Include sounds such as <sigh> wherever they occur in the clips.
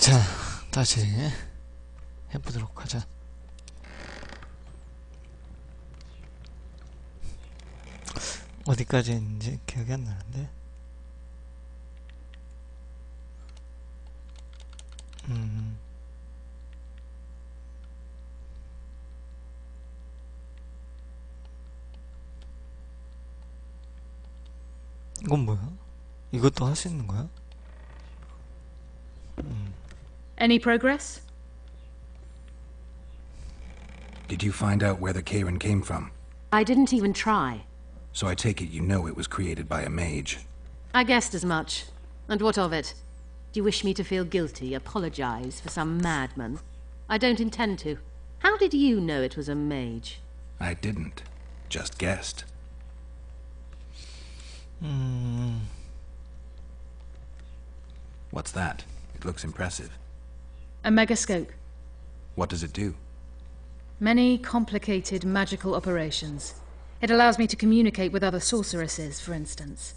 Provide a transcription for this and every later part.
자, 다시 해보도록 하자. 어디까지 했는지 기억이 안 나는데. 음. 이건 뭐야? 이것도 할 수 있는 거야? Any progress? Did you find out where the Karen came from? I didn't even try. So I take it you know it was created by a mage. I guessed as much. And what of it? Do you wish me to feel guilty, apologize for some madman? I don't intend to. How did you know it was a mage? I didn't. Just guessed. Hmm. What's that? It looks impressive. A megascope. What does it do? Many complicated magical operations. It allows me to communicate with other sorceresses, for instance.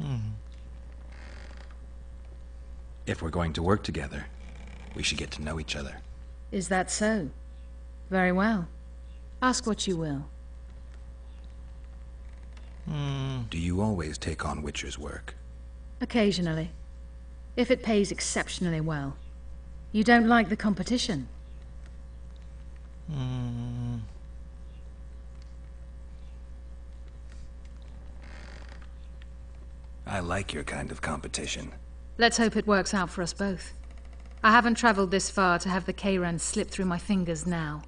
Hmm. If we're going to work together, we should get to know each other. Is that so? Very well. Ask what you will. Hmm. Do you always take on Witcher's work? Occasionally If it pays exceptionally well. You don't like the competition. I like your kind of competition. Let's hope it works out for us both. I haven't traveled this far to have the Kran slip through my fingers now.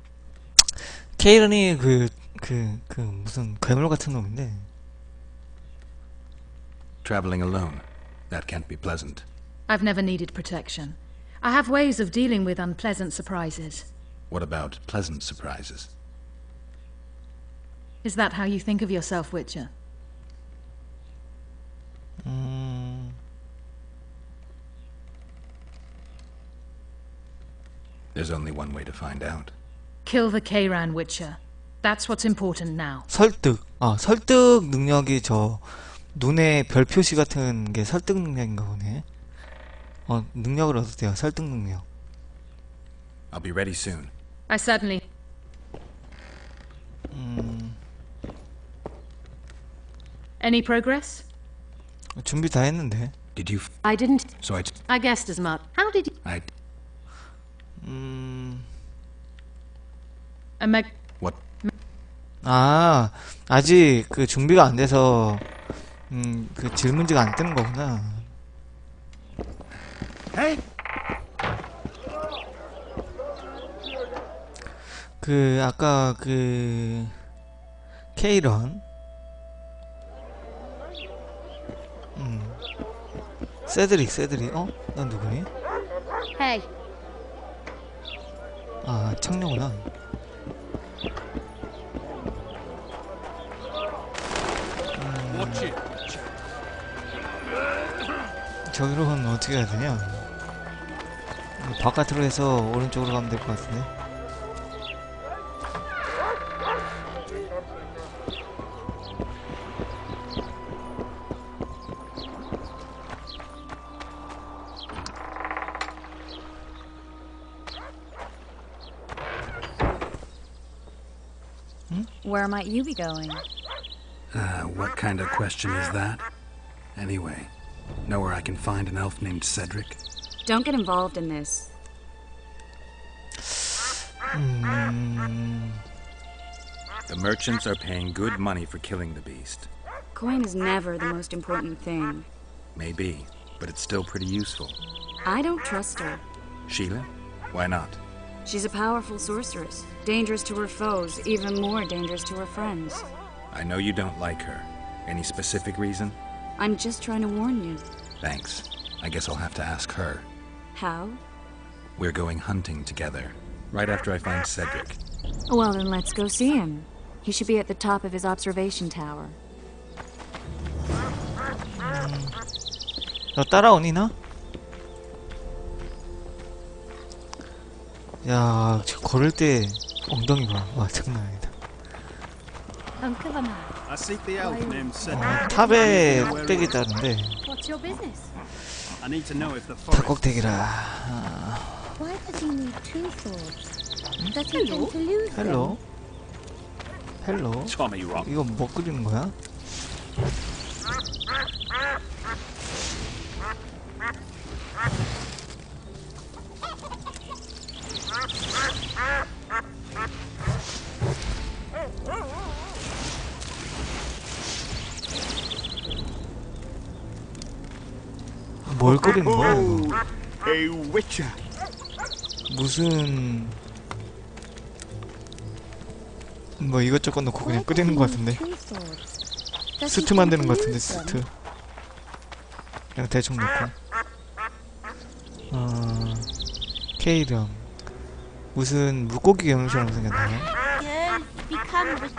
케이런이 그, 그, 그, 무슨 괴물 같은 놈인데. Traveling alone. That can't be pleasant. I've never needed protection. I have ways of dealing with unpleasant surprises. What about pleasant surprises? Is that how you think of yourself, Witcher? There's only one way to find out. Kill the Kran, Witcher. That's what's important now. 설득. 아, 설득 능력이 저, 눈에 별 표시 같은 게 설득 능력인가 보네. 어, 능력을 얻었대요. 설득 능력. I'll be ready soon. I certainly. Any progress? 준비 다 했는데. Did you? I didn't. so I. I guessed as much. How did you. I. A meg. What? 아, 아직 그 준비가 안 돼서, 음, 그 질문지가 안 뜨는 거구나. Hey. 그, 아까 그, 케이런. 음. 세드릭, 세드릭. 어? 넌 누구니? Hey. 아, 청녀구나. 저기로는 어떻게 해야 되냐? 바깥으로 해서 오른쪽으로 가면 될 것 같은데. Where might you be going? Uh, what kind of question is that? Anyway, know where I can find an elf named Cedric? Don't get involved in this. The merchants are paying good money for killing the beast. Coin is never the most important thing. Maybe, but it's still pretty useful. I don't trust her. Sheila? Why not? She's a powerful sorceress, dangerous to her foes, even more dangerous to her friends. I know you don't like her. Any specific reason? I'm just trying to warn you. Thanks. I guess I'll have to ask her. How? We're going hunting together. Right after I find Cedric. Well, then let's go see him. He should be at the top of his observation tower. 너 따라오니 나? 야, 저 걸을 때 엉덩이 봐. 와, 장난 아니다. I seek the elf named 어, Cedric. 탑에 꼭대기 있다는데 What's your business? I need to know if the forest. 닭꼭대기라. Why does he need two swords? Does he tend to lose them? 헬로. 헬로. Tommy Rock. 이거 뭐 끓이는 거야? 뭘 끓이는 거야? 이거? 무슨 뭐 이것저것 넣고 그냥 끓이는 거 같은데? 스튜 만드는 거 같은데? 스튜. 그냥 대충 넣고. 어 케이름 무슨 물고기 괴물처럼 생겼네 Girls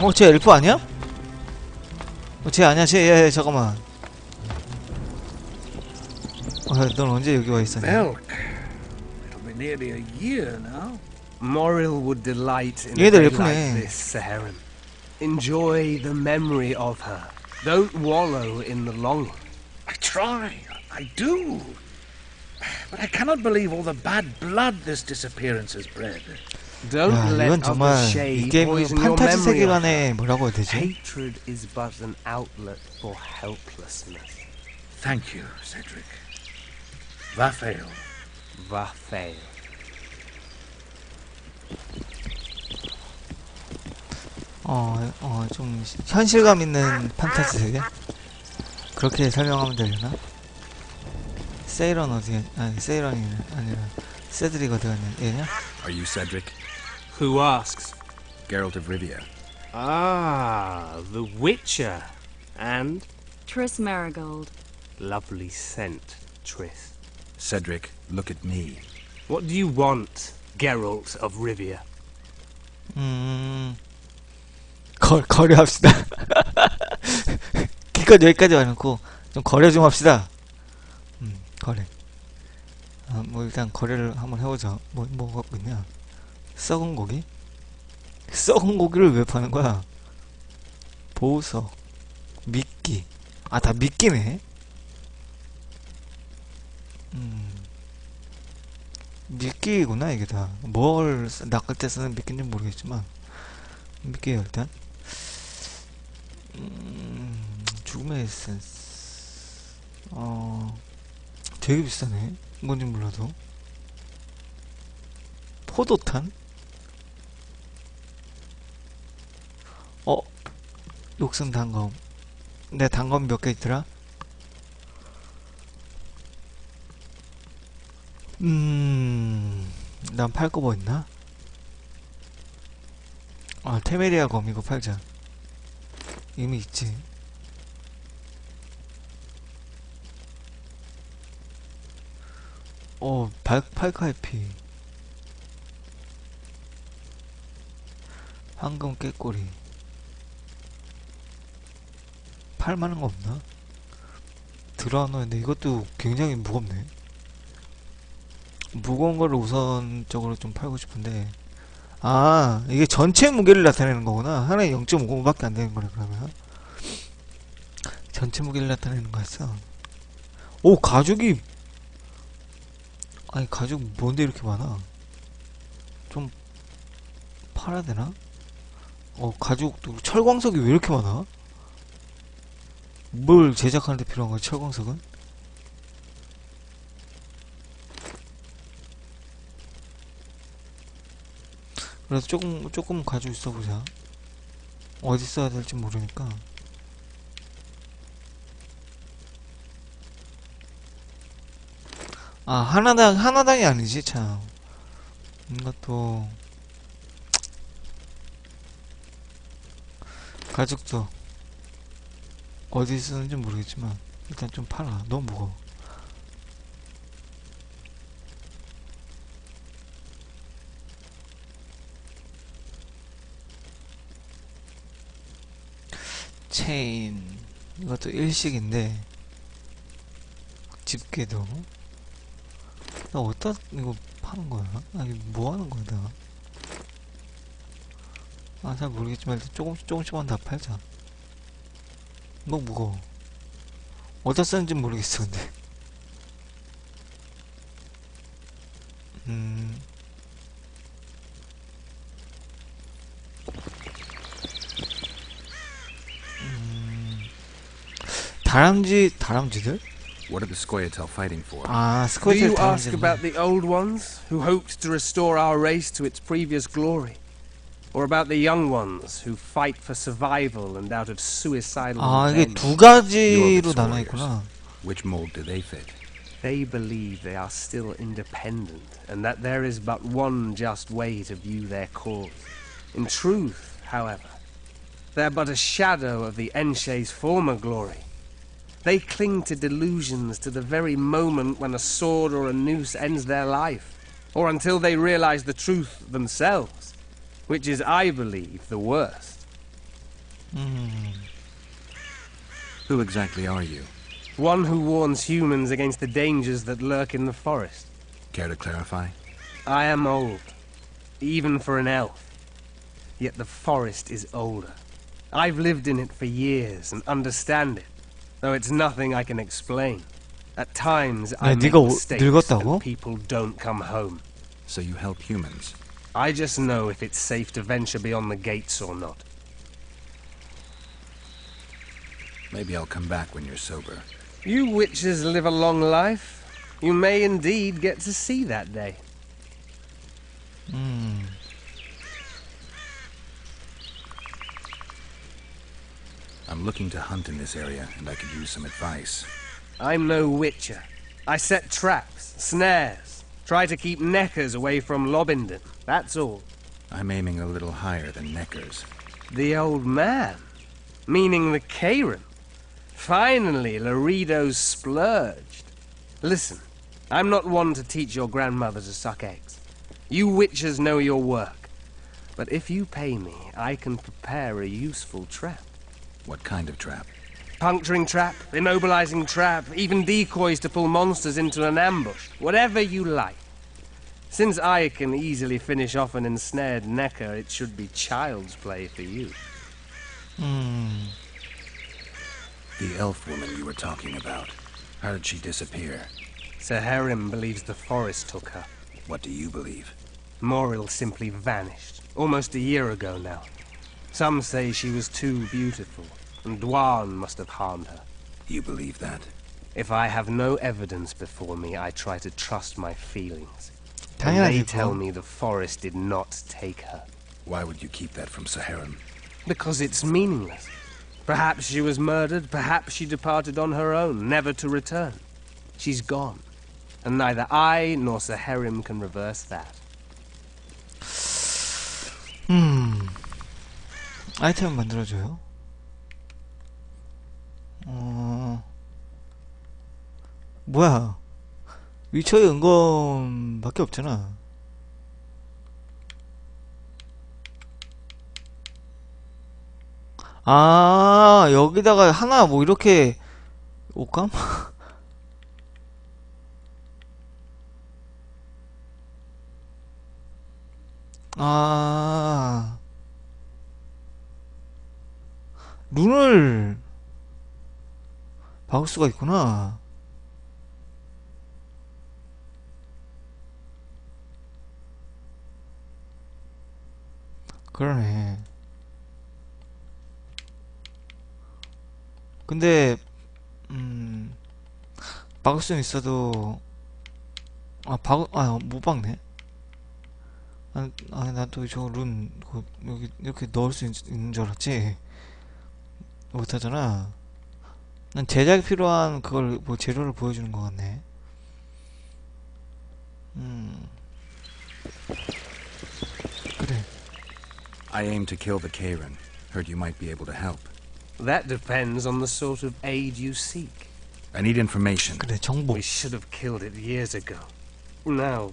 어, 쟤 엘프 아니야? 어, 쟤 아니야, 쟤, 야, 야, 잠깐만. 어, 야, 넌 언제 여기 와 있었냐? Elk. It'll be nearly a year now. Morrill would delight in a 얘들 day 예쁘네. like this, Saharan. Enjoy the memory of her. Don't wallow in the longing. I try. I do. But I cannot believe all the bad blood this disappearance has bred. Don't 야, let 이건 정말 이 shade 게임은 poison your 판타지. 세계관에 뭐라고 해야 되지? Hatred is but an outlet for helplessness. Thank you, Cedric. Vafael. Raphael. 어, 어, 좀 시- 현실감 있는 판타지 세계? 그렇게 설명하면 되려나? 세이런 어디, 아니, 세이런이 아니라, 세드릭 어디 갔냐, 얘냐? Are you Cedric? Who asks? Geralt of Rivia. Ah, the Witcher. And Triss Marigold. lovely scent, Triss. Cedric, look at me. What do you want, Geralt of Rivia? 음, 거, 거래합시다. <laughs> 기껏 여기까지 와놓고, 좀 거래 좀 합시다. 음, 거래. 아, 뭐, 일단 거래를 한번 해보자. 뭐, 뭐 갖고 있냐? 썩은 고기? 썩은 고기를 왜 파는 거야? 보석, 미끼. 아, 다 미끼네? 음. 미끼구나, 이게 다. 뭘 쓰- 낚을 때 쓰는 미끼인지 모르겠지만. 미끼예요, 일단. 음, 죽음의 에센스. 어, 되게 비싸네. 뭔지 몰라도. 포도탄? 어, 욕슨 단검. 내 단검 몇 개 있더라? 음, 난 팔 거 뭐 있나? 아, 테메리아 검 이거 팔자. 이미 있지. 어, 발, 팔카이피. 황금 깨꼬리. 팔만한 거 없나? 드라노인데 이것도 굉장히 무겁네. 무거운 거를 우선적으로 좀 팔고 싶은데 아 이게 전체 무게를 나타내는 거구나 하나에 0.5밖에 안 되는 거네 그러면 전체 무게를 나타내는 거였어 오 가죽이 아니 가죽 뭔데 이렇게 많아 좀 팔아야 되나? 어 가죽도 철광석이 왜 이렇게 많아? 뭘 제작하는데 필요한 거야 철광석은? 그래서 조금 조금 가지고 있어 보자. 어디 써야 될지 모르니까. 아 하나당 하나당이 아니지 참. 이것도 가죽도 어디 쓰는지 모르겠지만 일단 좀 팔아. 너무 무거워. 체인 이것도 일식인데 집게도 나 어디다 이거 파는 거야? 아 이거 뭐 하는 거야 내가 아, 잘 모르겠지만 일단 조금씩 조금씩만 다 팔자. 뭐 무거워. 어디다 쓰는지 모르겠어 근데. 음. 음. 다람쥐 다람쥐들? What are the Scoia'tael fighting for? 아 Do 스코이텔 you ask 다람쥐들. about the old ones who hoped to restore our race to its previous glory? Or about the young ones who fight for survival and out of suicidal 아 이게 revenge? 두 가지로 Your 나눠 warriors. 있구나. Which mold do they fit? They believe they are still independent and that there is but one just way to view their cause. In truth, however, they're but a shadow of the Enshe's former glory. They cling to delusions to the very moment when a sword or a noose ends their life, or until they realize the truth themselves, which is, I believe, the worst. Mm. Who exactly are you? One who warns humans against the dangers that lurk in the forest. Care to clarify? I am old, even for an elf. Yet the forest is older. I've lived in it for years and understand it, though it's nothing I can explain. At times, I make mistakes and people don't come home. So you help humans? I just know if it's safe to venture beyond the gates or not. Maybe I'll come back when you're sober. You witches live a long life. You may indeed get to see that day. 음. I'm looking to hunt in this area, and I could use some advice. I'm no witcher. I set traps, snares, try to keep neckers away from Lobindon. That's all. I'm aiming a little higher than Neckar's. The old man, meaning the Karen. Finally, Laredo's splurged. Listen, I'm not one to teach your grandmother to suck eggs. You witches know your work. But if you pay me, I can prepare a useful trap. What kind of trap? Puncturing trap, immobilizing trap, even decoys to pull monsters into an ambush. Whatever you like. Since I can easily finish off an ensnared Necker, it should be child's play for you. 음. The elf woman you were talking about. How did she disappear? Sir Herim believes the forest took her. What do you believe? Moril simply vanished, almost a year ago now. Some say she was too beautiful, and Dwan must have harmed her. You believe that? If I have no evidence before me, I try to trust my feelings. And they 당연하지 tell 그거. me the forest did not take her. Why would you keep that from Saharan? Because it's meaningless. Perhaps she was murdered, perhaps she departed on her own, never to return. She's gone. And neither I nor Sir Herim can reverse that. 음. 아이템 만들어줘요. 어. 뭐야. 위쳐의 은검밖에 없잖아. 아, 여기다가 하나 뭐 이렇게 옷감? <laughs> 아. 룬을 박을 수가 있구나. 그러네. 근데 음 박을 수는 있어도 아 박, 아못 박네. 아, 아, 그, 여기 이렇게 넣을 수 있, 있는 줄 알았지. 못하잖아. 난 제작에 필요한 그걸 뭐 재료를 보여주는 것 같네. 음. 그래. I aim to kill the Karen. Heard you might be able to help. That depends on the sort of aid you seek. I need information. We should have killed it years ago. Now,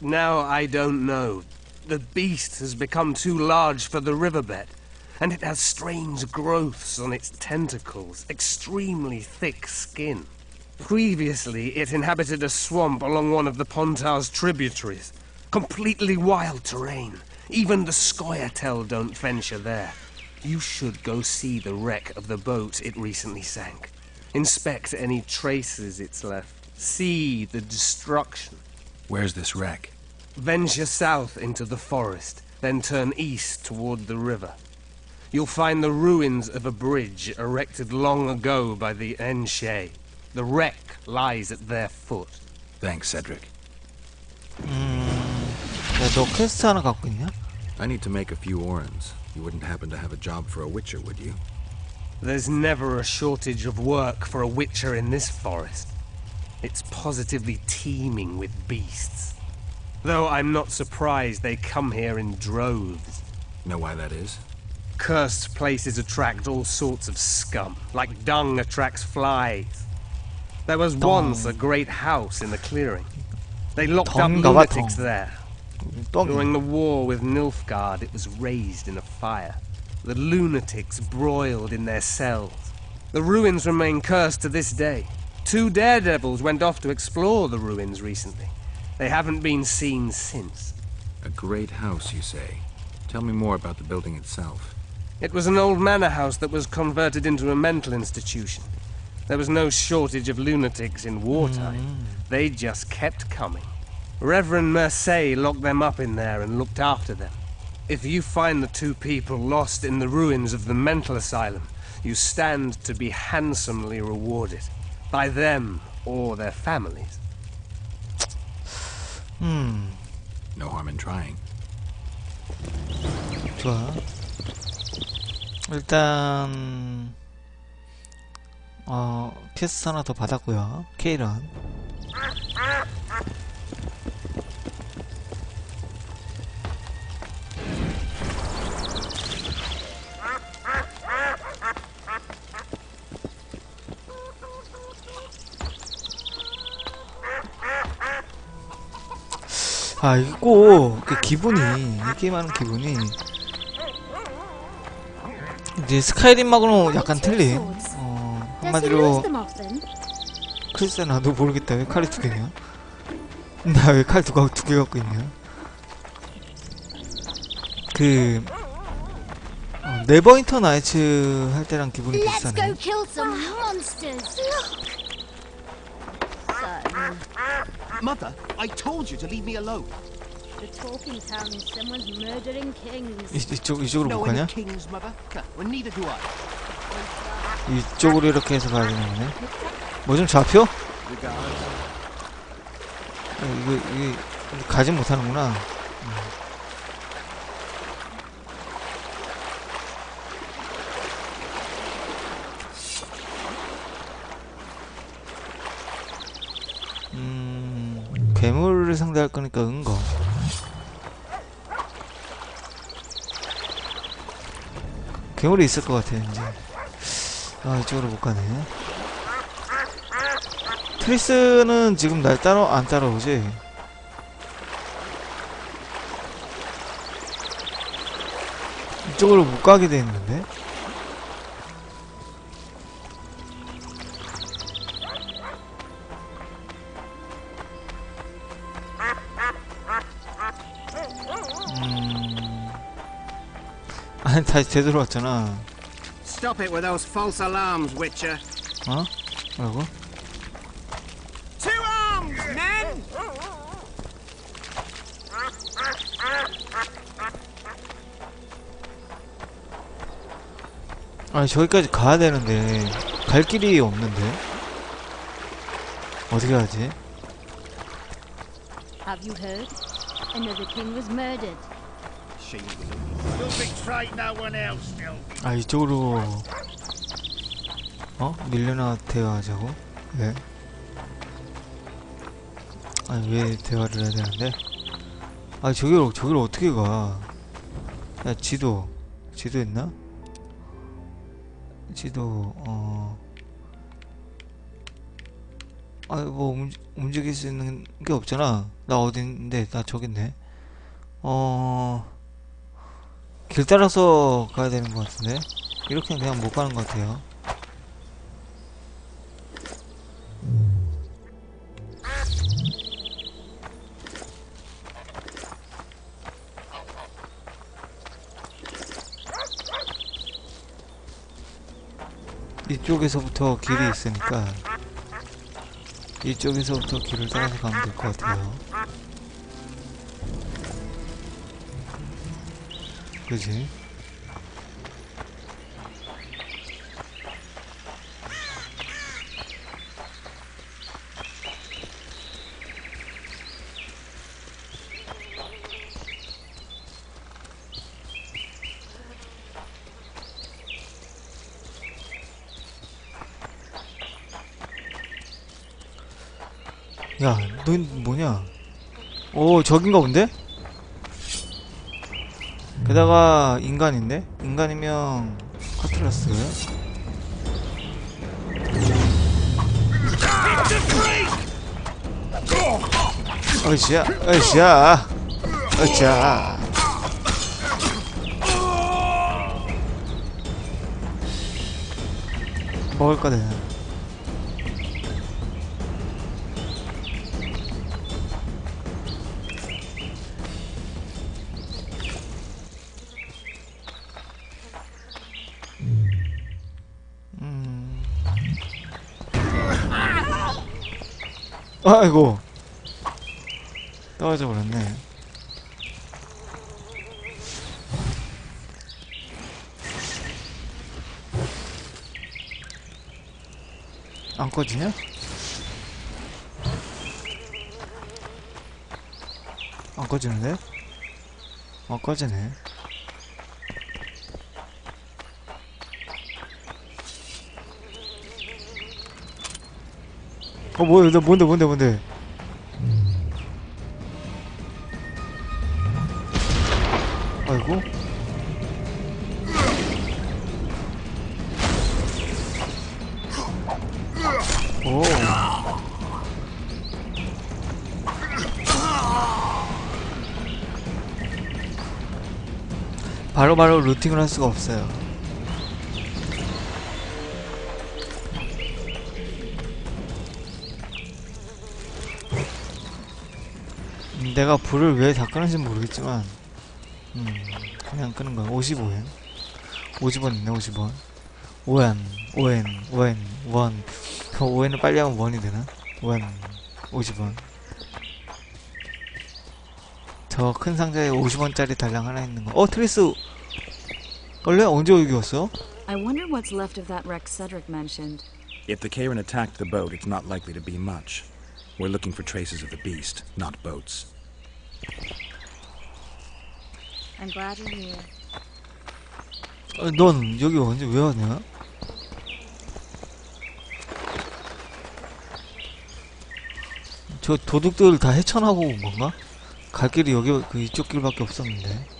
now I don't know. The beast has become too large for the riverbed, and it has strange growths on its tentacles, extremely thick skin. Previously, it inhabited a swamp along one of the Pontar's tributaries. Completely wild terrain, even the Scoia'tael don't venture there. You should go see the wreck of the boat it recently sank. Inspect any traces it's left. See the destruction. Where's this wreck? Venture south into the forest, then turn east toward the river. You'll find the ruins of a bridge erected long ago by the Enshe. The wreck lies at their foot. Thanks, Cedric. 야, 너 퀘스트 하나 갖고 있냐? I need to make a few orans. You wouldn't happen to have a job for a witcher, would you? There's never a shortage of work for a witcher in this forest. It's positively teeming with beasts. Though I'm not surprised they come here in droves. Know why that is? Cursed places attract all sorts of scum, like dung attracts flies. There was once a great house in the clearing. They locked up 덩가 봐, lunatics 덩. there. 똥이. During the war with Nilfgaard, it was raised in a fire. The lunatics broiled in their cells. The ruins remain cursed to this day. Two daredevils went off to explore the ruins recently. They haven't been seen since. A great house, you say. Tell me more about the building itself. It was an old manor house that was converted into a mental institution. There was no shortage of lunatics in wartime. Mm. They just kept coming. Reverend Mercey locked them up in there and looked after them. If you find the two people lost in the ruins of the mental asylum, you stand to be handsomely rewarded. By them or their families. 음, No harm in trying. 좋아. 일단 어 퀘스트 하나 더 받았고요. 케이런. 아 이게 꼭그 기분이 이 게임하는 기분이. 이제 스카이림하고는 약간 틀린 어, 한마디로? 글쎄 나도 모르겠다. 왜 칼이 두 개냐? 나 왜 칼두두개 갖고 있냐? 그 어, 네버인터 나이츠 할 때랑 기분이 비슷하네 Mother, I told you to leave me alone. the talking town is someone's murdering kings. 이, 이쪽 이쪽으로 못 가냐 kings, Mother? No, well, neither do I. 이쪽으로 이렇게 해서 가야 되나 보네 뭐 좀 잡혀? 아, 이거 이게 가진 못하는구나 음, 괴물을 상대할 거니까 은거. 괴물이 있을 것 같아, 이제. 아, 이쪽으로 못 가네. 트리스는 지금 날 따라, 안 따라오지? 이쪽으로 못 가게 돼 있는데? 아니 다시 되돌아왔잖아 Stop it with those false alarms, Witcher. 어? 뭐라고? To arms, men! 아니 저기까지 가야 되는데 갈 길이 없는데 어떻게 하지? Have you heard? Another king was murdered. One else, still. 아 이쪽으로 어? 밀려나 대화하자고? 왜? 아니 왜 대화를 해야 되는데? 아 저기로 저기로 어떻게 가? 야 지도 지도 있나? 지도 어 아니 뭐 움직, 움직일 수 있는 게 없잖아 나 어딘데 나 저기 있네 어... 길 따라서 가야 되는 것 같은데? 이렇게는 그냥 못 가는 것 같아요. 이쪽에서부터 길이 있으니까 이쪽에서부터 길을 따라서 가면 될 것 같아요. 그지? 야, 넌 뭐냐? 오, 저긴가 본데? 게다가 인간인데? 인간이면 카틀라스. 어이씨야, 어이씨야, 어이씨야. 먹을 거네. 아이고 떨어져 버렸네. 안 꺼지냐? 안 꺼지는데? 어 꺼지네. 어 뭐야 나 뭔데 뭔데 뭔데? 아이고. 오. 바로바로 루팅을 할 수가 없어요 내가 불을 왜 다 끄는지 모르겠지만 음 그냥 끄는 거야 55엔 50원 있네 50원 5엔 5엔 5엔 1 5엔을 빨리 하면 1이 되나? 5엔 50원 저 큰 상자에 50원짜리 달랑 하나 있는 거 어 트리스 원래 언제 여기 왔어? I wonder what's left of that wreck Cedric mentioned. If the Karen attacked the boat, it's not likely to be much. We're looking for traces of the beast, not boats. I'm glad you're here. 어, 넌 여기 언제 왜 왔냐? 저 도둑들 다 헤쳐나고 온 건가? 갈 길이 여기 그 이쪽 길밖에 없었는데.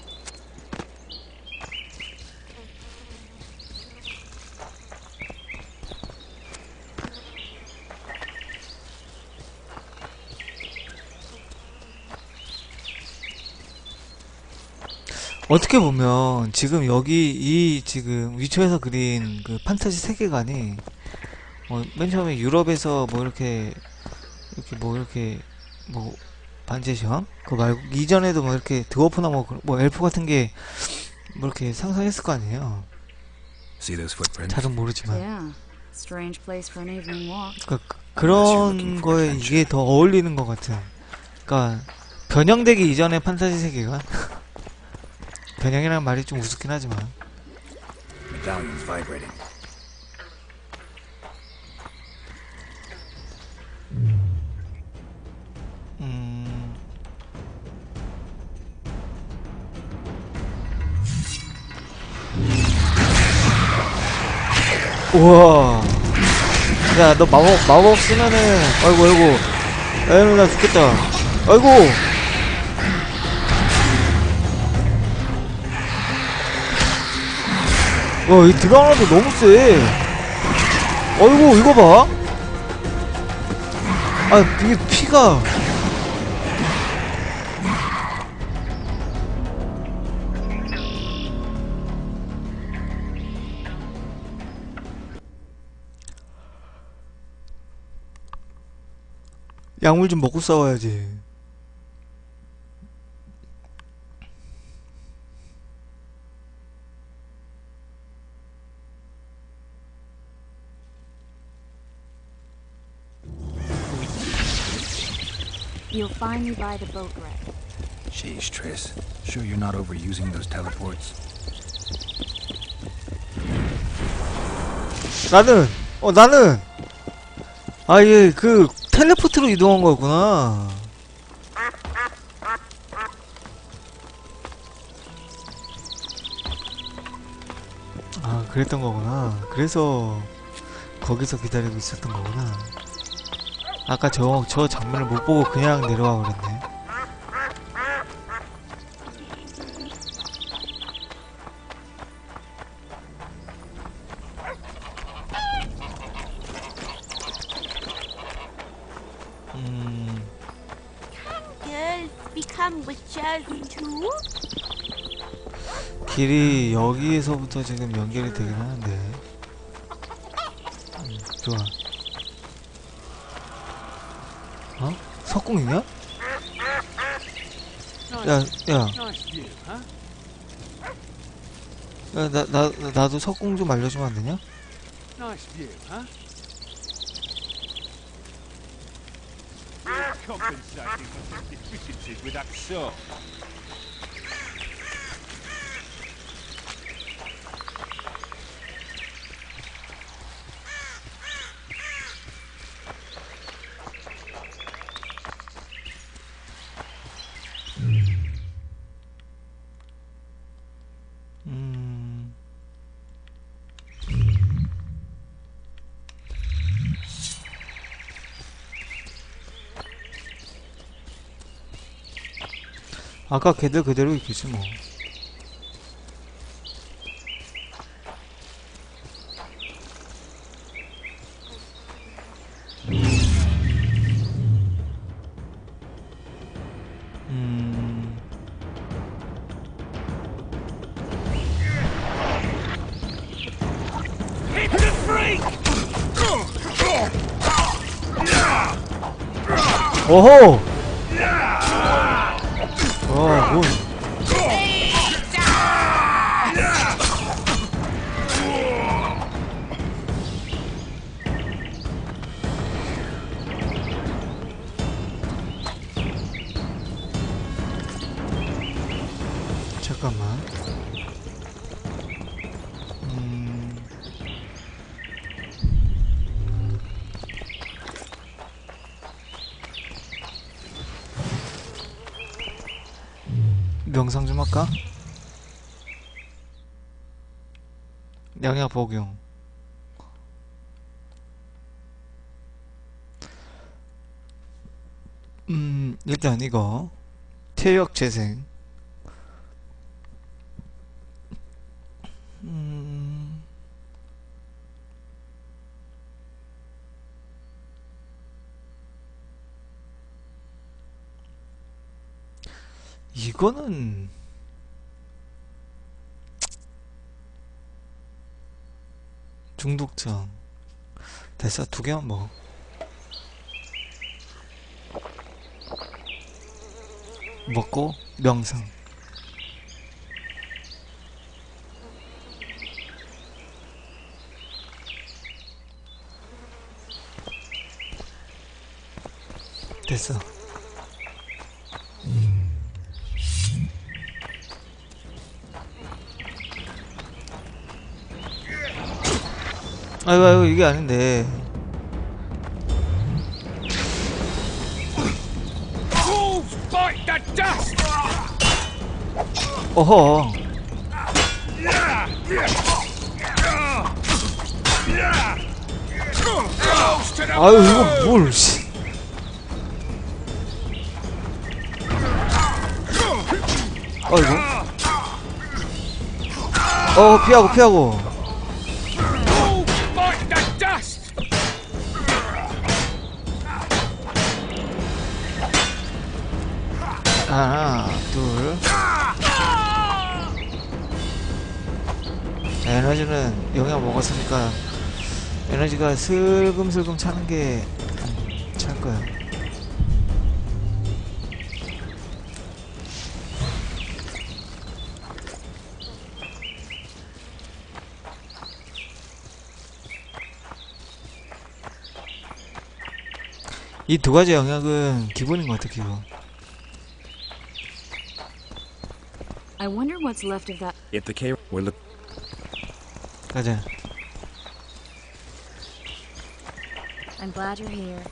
어떻게 보면 지금 여기 이 지금 위쳐에서 그린 그 판타지 세계관이 어, 맨 처음에 유럽에서 뭐 이렇게 이렇게 뭐 이렇게 뭐 반지의 제왕 그거 말고 이전에도 뭐 이렇게 드워프나 뭐, 그- 뭐 엘프 같은 게 뭐 이렇게 상상했을 거 아니에요. 잘은 모르지만. 그러니까 그- 그런 거에 이게 더 어울리는 것 같은. 그러니까 변형되기 이전의 판타지 세계관. 변형이라는 말이 좀 우습긴 하지만. 음. 우와. 야, 너 마법, 마법 쓰면은, 아이고, 아이고. 아이고, 나 죽겠다. 아이고! 와, 이 드라마도 너무 세. 아이고, 이거 봐. 아, 이게 피가. 약물 좀 먹고 싸워야지. You'll find me by the boat wreck. Sheesh, Triss. Sure you're not overusing those teleports? 나는 어 나는 아예 그 텔레포트로 이동한 거였구나. 아 그랬던 거구나. 그래서 거기서 기다리고 있었던 거구나. 아까 저 저 장면을 못 보고 그냥 내려와 버렸네. 음. 길이 여기에서부터 지금 연결이 되긴 하는데 석궁이냐? 야, 야? 야, 나, 나, 나도 석궁 좀 알려주면 안 되냐? <laughs> Nice view, huh? Compensating for some deficiencies with that saw. 음, 아까 걔들 그대로 있겠지 뭐. 복용. 음, 일단 이거 체력 재생. 음. 이거는 중독성 됐어? 두 개만 먹어 먹고 명상. 됐어 아이고 아이고 이게 아닌데! 어허 아유 이거 뭘 씨. 아이고 어 피하고 피하고 하나 둘. 자, 에너지는 영양 먹었으니까 에너지가 슬금슬금 차는 게 음, 찰 거야. 이 두 가지 영역은 기본인 것 같아 기본 I wonder what's left of that. If the K, we're look. 가자 I'm glad you're here.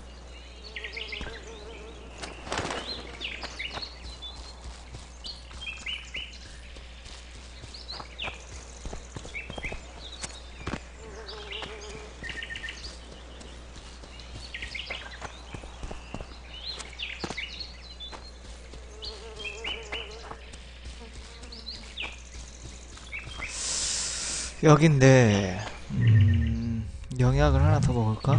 여긴데 음, 영약을 하나 더 먹을까?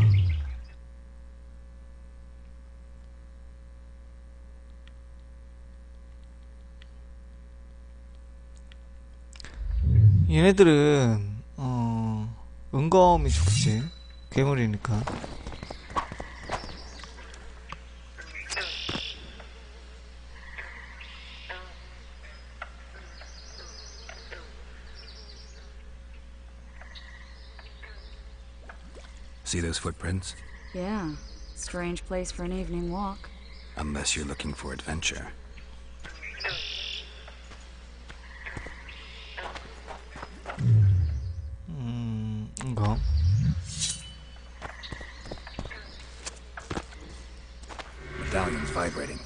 얘네들은 어 은검이 죽지 괴물이니까 footprints? Yeah. Strange place for an evening walk. Unless you're looking for adventure. 음 은검 Medallion's vibrating.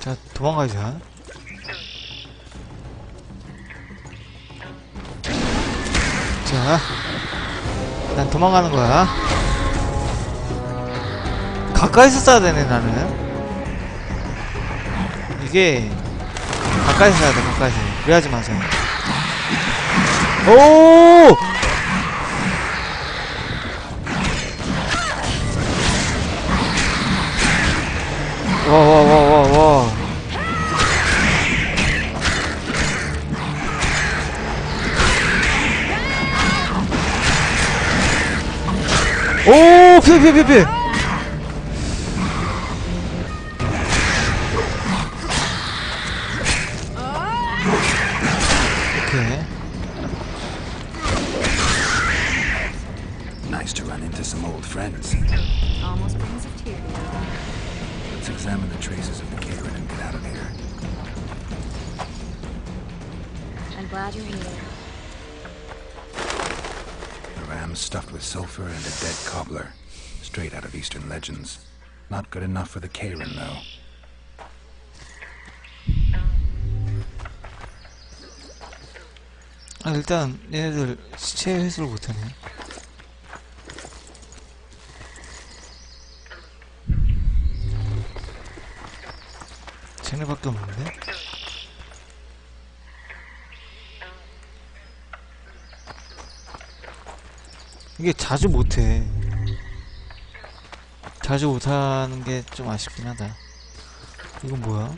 자 도망가자 자난 도망가는 거야. 가까이서 쏴야 되네 나는. 이게 가까이서 쏴야 돼 가까이서. 그래야지 맞아. 오 오 피해 쟤네밖에 없는데? 이게 자주 못해 자주 못하는 게 좀 아쉽긴 하다 이건 뭐야?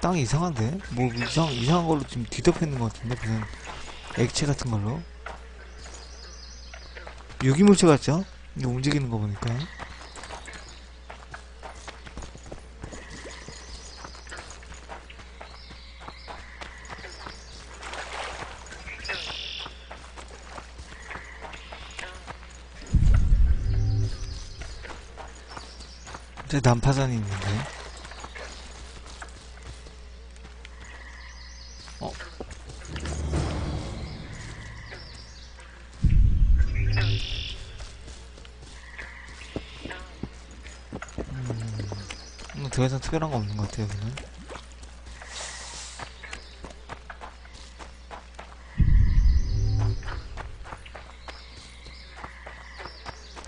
땅이 이상한데? 뭐 이상, 이상한 걸로 지금 뒤덮여 있는 것 같은데? 무슨 액체 같은 걸로? 유기물체 같죠? 이거 움직이는 거 보니까 제 난파선이 있는데 어? 음, 뭐더 이상 특별한 거 없는 것 같아요, 여기는.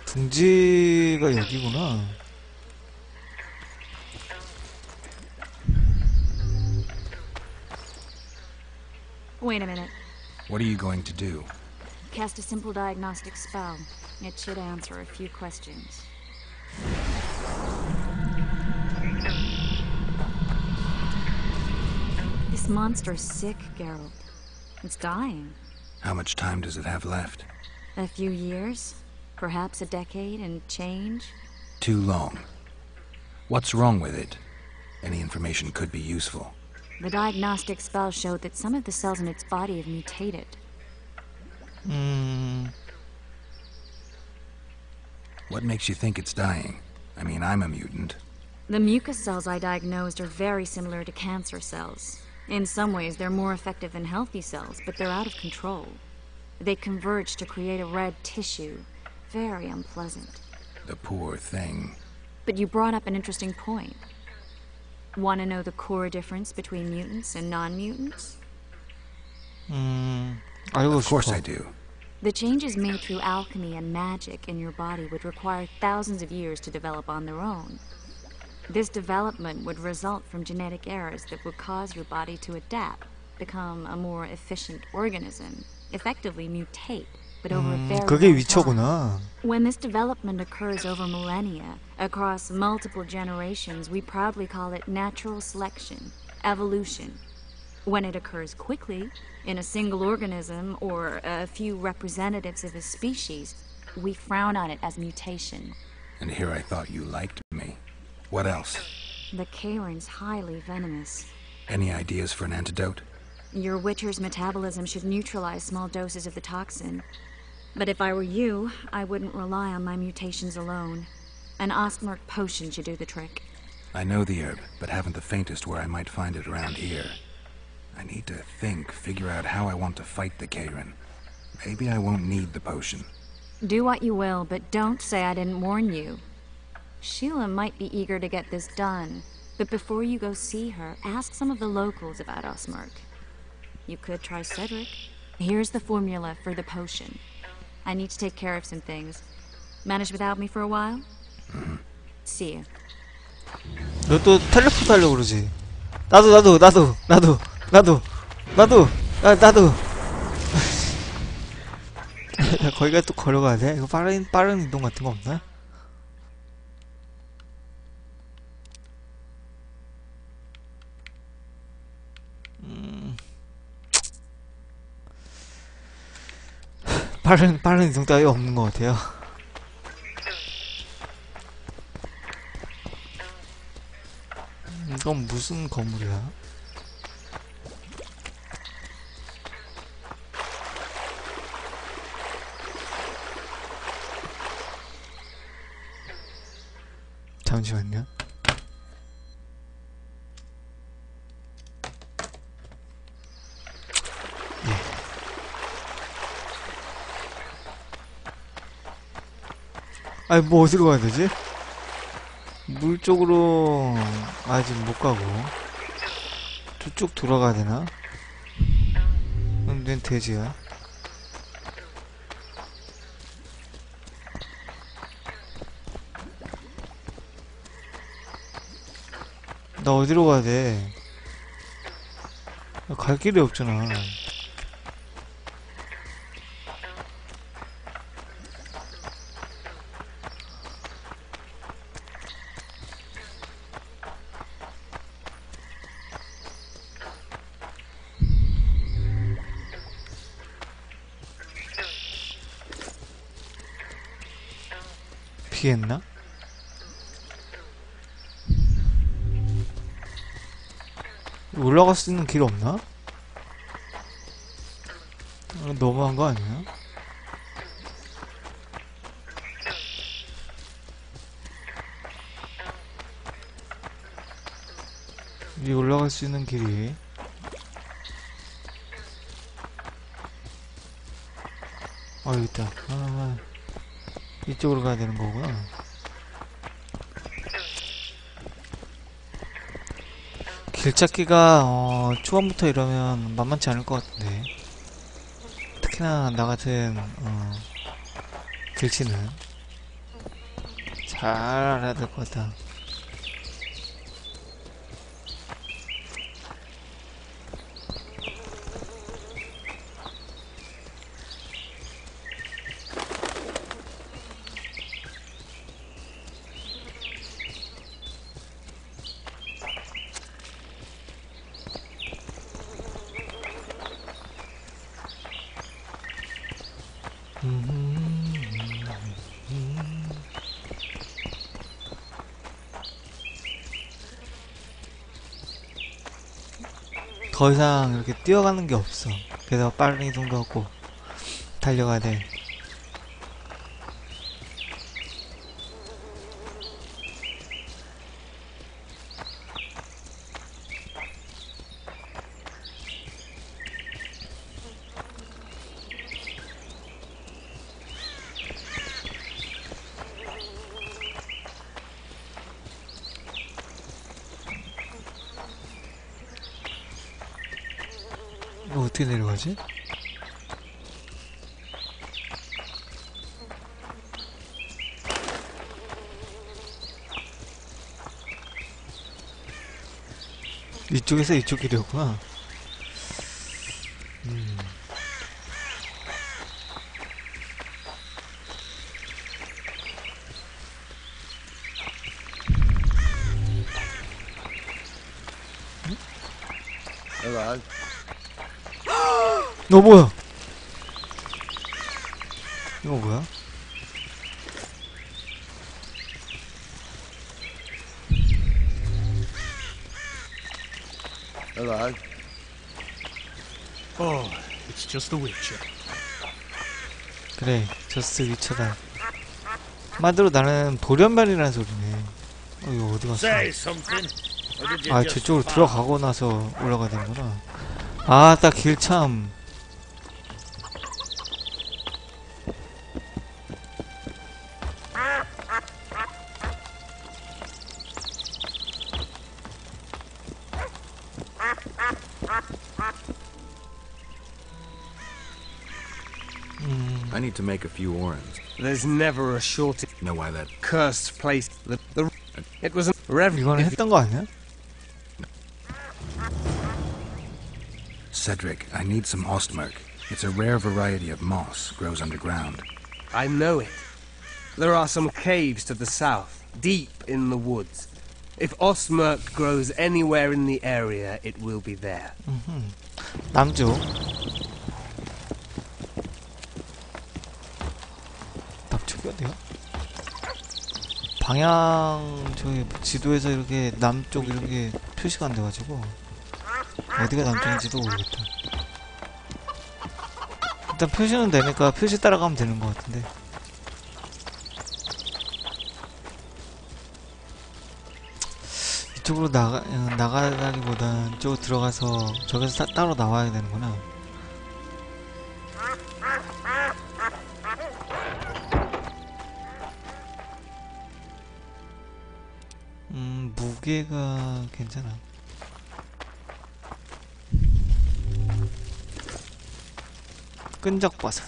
둥지가 여기구나. Wait a minute. What are you going to do? Cast a simple diagnostic spell. It should answer a few questions. This monster's sick, Geralt. It's dying. How much time does it have left? A few years? Perhaps a decade and change? Too long. What's wrong with it? Any information could be useful. The diagnostic spell showed that some of the cells in its body have mutated. Hmm. What makes you think it's dying? I mean, I'm a mutant. The mucus cells I diagnosed are very similar to cancer cells. In some ways, they're more effective than healthy cells, but they're out of control. They converge to create a red tissue. Very unpleasant. The poor thing. But you brought up an interesting point. Want to know the core difference between mutants and non-mutants? Mm, of course I do. The changes made through alchemy and magic in your body would require thousands of years to develop on their own. This development would result from genetic errors that would cause your body to adapt, become a more efficient organism, effectively mutate. but over a 음, very 그게 long time. 위쳐구나. When this development occurs over millennia, across multiple generations, we proudly call it natural selection, evolution. When it occurs quickly, in a single organism or a few representatives of a species, we frown on it as mutation. And here I thought you liked me. What else? The Karen's highly venomous. Any ideas for an antidote? Your Witcher's metabolism should neutralize small doses of the toxin. But if I were you, I wouldn't rely on my mutations alone. An Ostmark potion should do the trick. I know the herb, but haven't the faintest where I might find it around here. I need to think, figure out how I want to fight the Karen. Maybe I won't need the potion. Do what you will, but don't say I didn't warn you. Sheila might be eager to get this done, but before you go see her, ask some of the locals about Osmark. You could try Cedric. Here's the formula for the potion. I need to take care of some things. Manage without me for a while? See you. 너 또 텔레포트 하려고 그러지? 나도, 나도, 나도, 나도, 나도, 나도, 나, 나도. 야, 거기가 또 걸어가야 돼? 이거 빠른, 빠른 이동 같은 거 없나? 빠른, 빠른 이동 따위 없는 것 같아요. 이건 무슨 건물이야? 잠시만요. 아니 뭐 어디로 가야 되지? 물 쪽으로 아직 못 가고 저쪽 돌아가야 되나? 음, nên 돼지야. 나 어디로 가야 돼? 나갈 길이 없잖아. 피했나? 올라갈 수 있는 길 없나? 어, 너무한 거 아니야? 위 올라갈 수 있는 길이 아 여기 있다 아, 아. 이쪽으로 가야 되는 거구나 길 찾기가 어, 초반부터 이러면 만만치 않을 것 같은데. 특히나 나 같은 어, 길치는. 잘 알아야 될 것 같다. 더 이상 이렇게 뛰어가는 게 없어. 게다가 빠른 이동도 하고 달려가야 돼. 어떻게 내려가지? 이쪽에서 이쪽 길이었구나. 음. 너 뭐야? 이거 뭐야? Hello. Oh, it's just the Witcher. 그래, 저스트 위쳐다. 한마디로 나는 돌연변이라는 소리네. 어, 이거 어디 갔어? Say something. Or did you 아, just 저쪽으로? 들어가고 나서 올라가야 되는구나. 아, 딱 길 참. to make a few orens. There's never a shortage. Know why that? Cursed place. The, the, it was a rev. 이거는 했던 거 아니야? Cedric, I need some ostmerk. It's a rare variety of moss, grows underground. I know it. There are some caves to the south, deep in the woods. If Osmerk grows anywhere in the area, it will be there. 음흠. 남쪽. 방향 저기 지도에서 이렇게 남쪽 이렇게 표시가 안 돼가지고 어디가 남쪽인지도 모르겠다. 일단 표시는 되니까 표시 따라가면 되는 것 같은데. 이쪽으로 나가 어, 나가기보단 이쪽으로 들어가서 저기서 따, 따로 나와야 되는구나. 음 무게가 괜찮아. 끈적 버섯.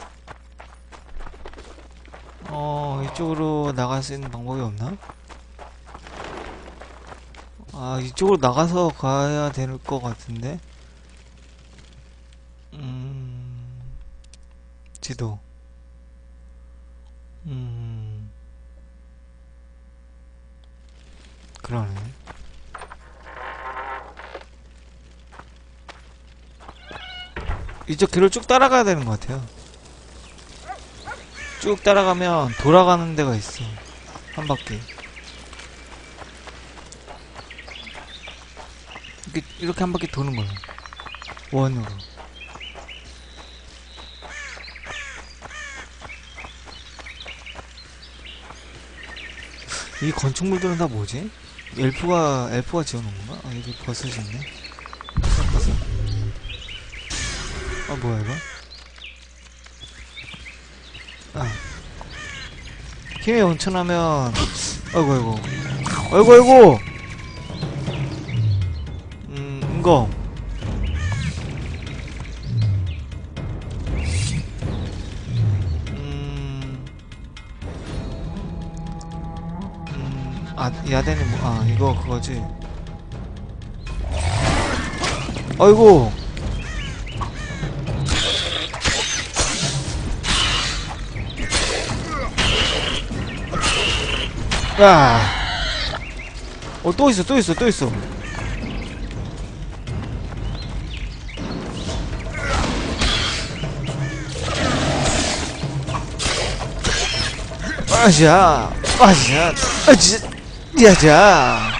어 이쪽으로 나갈 수 있는 방법이 없나? 아, 이쪽으로 나가서 가야 될 것 같은데? 음, 지도. 음, 그러네. 이쪽 길을 쭉 따라가야 되는 것 같아요. 쭉 따라가면 돌아가는 데가 있어. 한 바퀴. 이렇게, 이렇게 한 바퀴 도는 거야. 원으로. 이 건축물들은 다 뭐지? 엘프가, 엘프가 지어놓은 건가? 아, 여기 버섯이 있네. 아, 뭐야, 이거? 아. 힘이 온천하면, 아이고, 아이고. 아이고, 아이고! 음, 은검. 음, 음, 아, 야대는 뭐, 아, 이거 그거지. 아이고! 야! 어, 또 있어, 또 있어, 또 있어. 아자, 아자, 아자, 야자.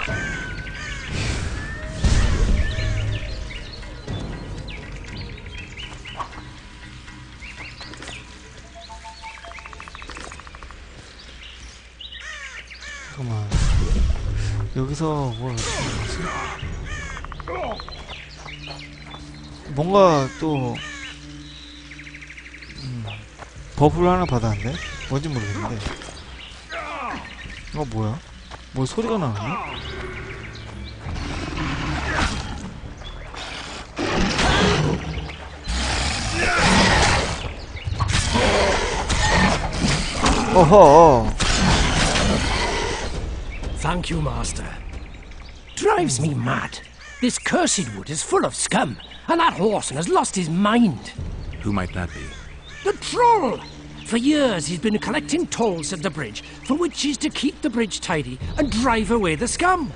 뭔가 또 음, 버프를 하나 받았는데? 뭔지 모르겠는데 이거 뭐야? 뭐 소리가 나는데? 어허 Thank. Drives me mad. This cursed wood is full of scum, and that horseman has lost his mind. Who might that be? The troll! For years he's been collecting tolls at the bridge, for which he's to keep the bridge tidy and drive away the scum.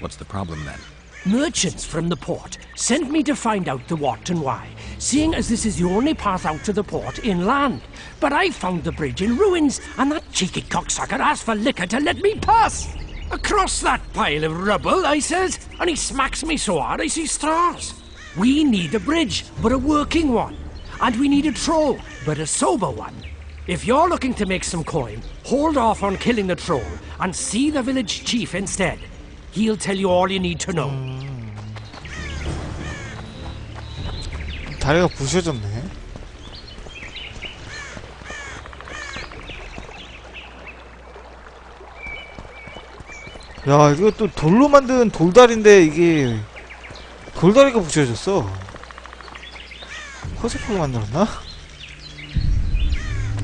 What's the problem then? Merchants from the port sent me to find out the what and why, seeing as this is the only path out to the port inland. But I found the bridge in ruins, and that cheeky cocksucker asked for liquor to let me pass. Across that pile of rubble, I says, and he smacks me so hard I see stars. We need a bridge, but a working one. And we need a troll, but a sober one. If you're looking to make some coin, hold off on killing the troll and see the village chief instead. He'll tell you all you need to know. 다리가 부셔졌네. 야, 이거 또 돌로 만든 돌다리인데 이게 돌다리가 부셔졌어. 허세포로 만들었나?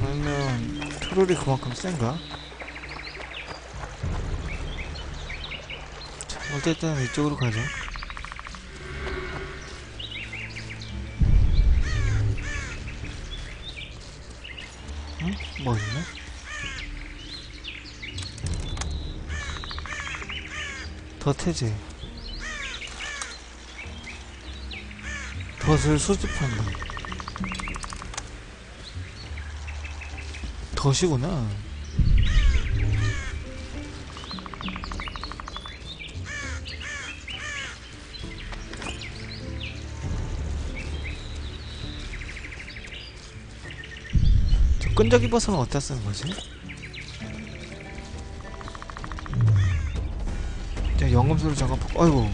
아니면 트롤이 그만큼 센가? 자, 어쨌든 이쪽으로 가죠. 응? 뭐 있네? 덫해제 덫을 수집한다 덫이구나 저 끈적이 버섯은 어디다 쓰는 거지? 연금술을 잠깐 보 아이고.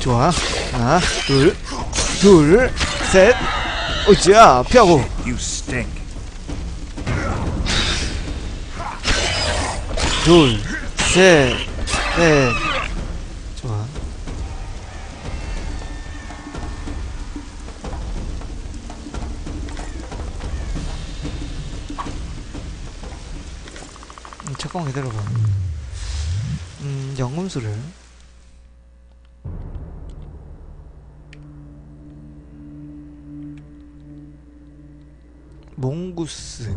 좋아. 하나, 둘, 둘, 셋. 어찌야, 피하고. You stink. 둘, 셋, 넷. 음, 연금술을. 몽구스.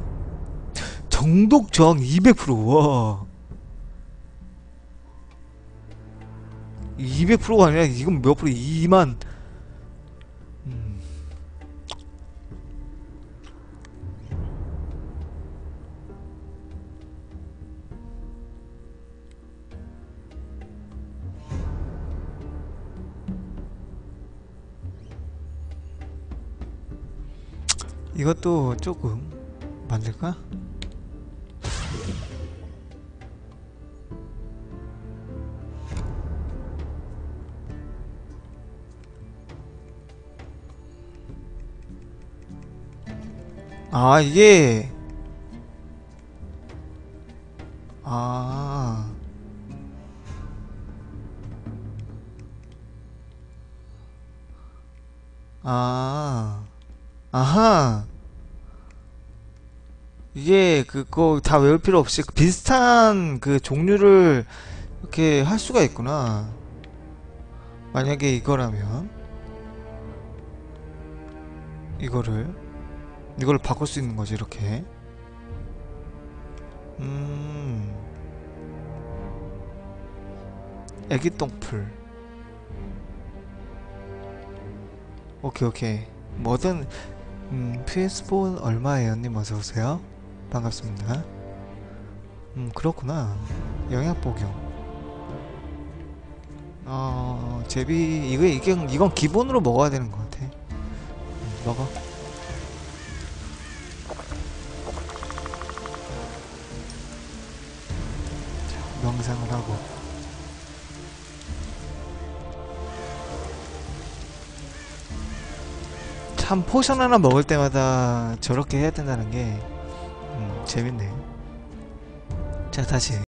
정독 저항 200%. 와. 200%가 아니라 이건 몇 프로? 2만. 이것도 조금 만들까? 아 이게 아 아, 아하. 이게 그거 다 외울 필요 없이 그 비슷한 그 종류를 이렇게 할 수가 있구나. 만약에 이거라면 이거를 이걸 바꿀 수 있는 거지 이렇게. 음. 애기 똥풀. 오케이 오케이. 뭐든 음, PS4는 얼마예요, 님 어서 오세요. 반갑습니다. 음, 그렇구나. 영양 복용. 어, 제비 이거 이건 이건 기본으로 먹어야 되는 것 같아. 음, 먹어. 자, 명상을 하고. 참 포션 하나 먹을 때마다 저렇게 해야 된다는 게 음, 재밌네. 자 다시